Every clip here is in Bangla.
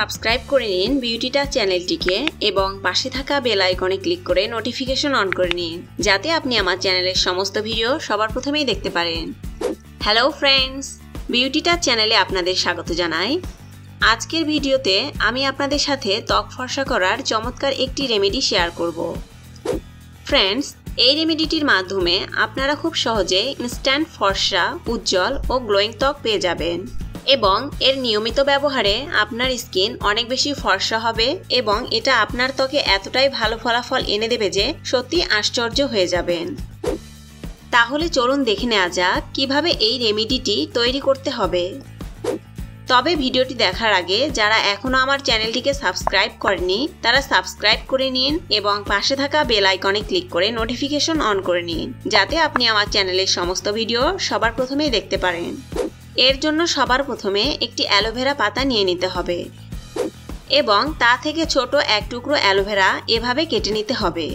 সাবস্ক্রাইব করে নিন বিউটিটা চ্যানেলটিকে এবং পাশে থাকা বেল আইকনে ক্লিক করে নোটিফিকেশন অন করে নিন, যাতে আপনি আমার চ্যানেলের সমস্ত ভিডিও সবার প্রথমেই দেখতে পারেন। হ্যালো ফ্রেন্ডস বিউটিটা চ্যানেলে আপনাদের স্বাগত জানাই। আজকের ভিডিওতে আমি আপনাদের সাথে ত্বক ফর্সা করার চমৎকার একটি রেমেডি শেয়ার করব। ফ্রেন্ডস এই রেমেডিটির মাধ্যমে আপনারা খুব সহজে ইনস্ট্যান্ট ফর্সা, উজ্জ্বল ও গ্লোয়িং ত্বক পেয়ে যাবেন। এবং এর নিয়মিত ব্যবহারে আপনার স্কিন অনেক বেশি ফর্সা হবে এবং এটা আপনার ত্বকে এতটাই ভালো ফলাফল এনে দেবে যে সত্যি আশ্চর্য হয়ে যাবেন। তাহলে চলুন দেখে নেওয়া যাক কীভাবে এই রেমিডিটি তৈরি করতে হবে। তবে ভিডিওটি দেখার আগে যারা এখনও আমার চ্যানেলটিকে সাবস্ক্রাইব করেনি তারা সাবস্ক্রাইব করে নিন এবং পাশে থাকা বেল আইকনে ক্লিক করে নোটিফিকেশন অন করে নিন, যাতে আপনি আমার চ্যানেলের সমস্ত ভিডিও সবার প্রথমেই দেখতে পারেন। এর জন্য সবার প্রথমে একটি অ্যালোভেরা পাতা নিয়ে নিতে হবে। এবং তা থেকে ছোট এক টুকরো অ্যালোভেরা এভাবে কেটে নিতে হবে।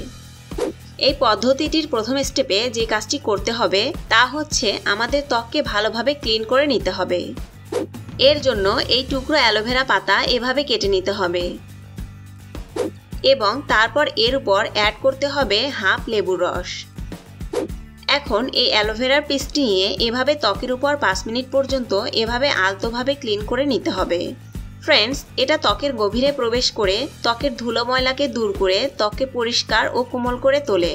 এই পদ্ধতিটির প্রথম স্টেপে যে কাজটি করতে হবে, তা হচ্ছে আমাদের ত্বককে ভালোভাবে ক্লিন করে নিতে হবে। এর জন্য এই টুকরো অ্যালোভেরা পাতা এভাবে কেটে নিতে হবে। এবং তারপর এর উপর অ্যাড করতে হবে হাফ লেবুর রস। এখন এই অ্যালোভেরার পিসটি নিয়ে এভাবে ত্বকের উপর পাঁচ মিনিট পর্যন্ত এভাবে আলতোভাবে ক্লিন করে নিতে হবে। ফ্রেন্ডস, এটা ত্বকের গভীরে প্রবেশ করে ত্বকের ধুলো ময়লাকে দূর করে ত্বককে পরিষ্কার ও কোমল করে তোলে।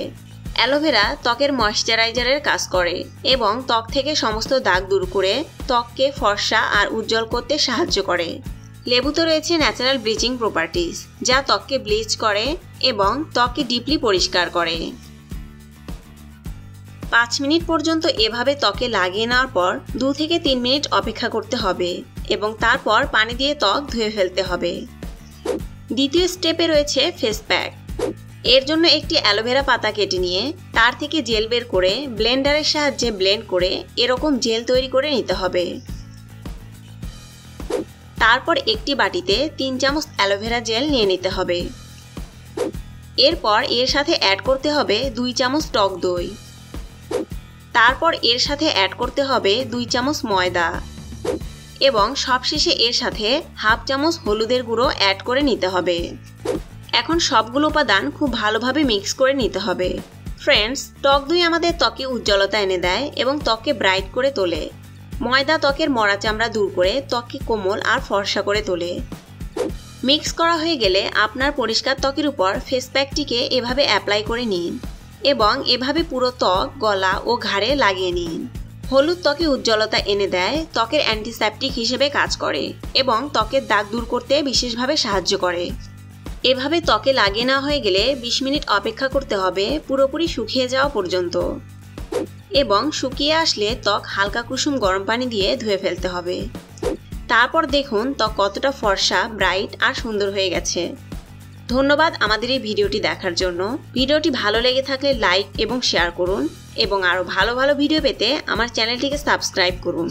অ্যালোভেরা ত্বকের ময়শ্চারাইজারের কাজ করে এবং ত্বক থেকে সমস্ত দাগ দূর করে ত্বককে ফর্সা আর উজ্জ্বল করতে সাহায্য করে। লেবুতে রয়েছে ন্যাচারাল ব্লিচিং প্রপার্টিস, যা ত্বককে ব্লিচ করে এবং ত্বককে ডিপলি পরিষ্কার করে। পাঁচ মিনিট পর্যন্ত এভাবে ত্বকে লাগিয়ে নেওয়ার পর দু থেকে তিন মিনিট অপেক্ষা করতে হবে এবং তারপর পানি দিয়ে ত্বক ধুয়ে ফেলতে হবে। দ্বিতীয় স্টেপে রয়েছে ফেস প্যাক এর জন্য একটি অ্যালোভেরা পাতা কেটে নিয়ে তার থেকে জেল বের করে ব্লেন্ডারের সাহায্যে ব্লেন্ড করে এরকম জেল তৈরি করে নিতে হবে। তারপর একটি বাটিতে তিন চামচ অ্যালোভেরা জেল নিয়ে নিতে হবে। এরপর এর সাথে অ্যাড করতে হবে দুই চামচ টক দই। তারপর এর সাথে অ্যাড করতে হবে দুই চামচ ময়দা। এবং সবশেষে এর সাথে হাফ চামচ হলুদের গুঁড়ো অ্যাড করে নিতে হবে। এখন সবগুলো উপাদান খুব ভালোভাবে মিক্স করে নিতে হবে। ফ্রেন্ডস টক দই আমাদের ত্বকে উজ্জ্বলতা এনে দেয় এবং ত্বককে ব্রাইট করে তোলে। ময়দা ত্বকের মরা চামড়া দূর করে ত্বককে কোমল আর ফর্সা করে তোলে। মিক্স করা হয়ে গেলে আপনার পরিষ্কার ত্বকের উপর ফেস প্যাকটিকে এভাবে অ্যাপ্লাই করে নিন। এবং এভাবে পুরো ত্বক, গলা ও ঘাড়ে লাগিয়ে নিন। হলুদ ত্বকে উজ্জ্বলতা এনে দেয়, ত্বকের অ্যান্টিসেপটিক হিসেবে কাজ করে এবং ত্বকের দাগ দূর করতে বিশেষভাবে সাহায্য করে। এভাবে ত্বকে লাগিয়ে নেওয়া হয়ে গেলে বিশ মিনিট অপেক্ষা করতে হবে, পুরোপুরি শুকিয়ে যাওয়া পর্যন্ত। এবং শুকিয়ে আসলে ত্বক হালকা কুসুম গরম পানি দিয়ে ধুয়ে ফেলতে হবে। তারপর দেখুন ত্বক কতটা ফর্সা, ব্রাইট আর সুন্দর হয়ে গেছে। ধন্যবাদ আমাদের এই ভিডিওটি দেখার জন্য। ভিডিওটি ভালো লেগে থাকলে লাইক এবং শেয়ার করুন এবং আরও ভালো ভালো ভিডিও পেতে আমার চ্যানেলটিকে সাবস্ক্রাইব করুন।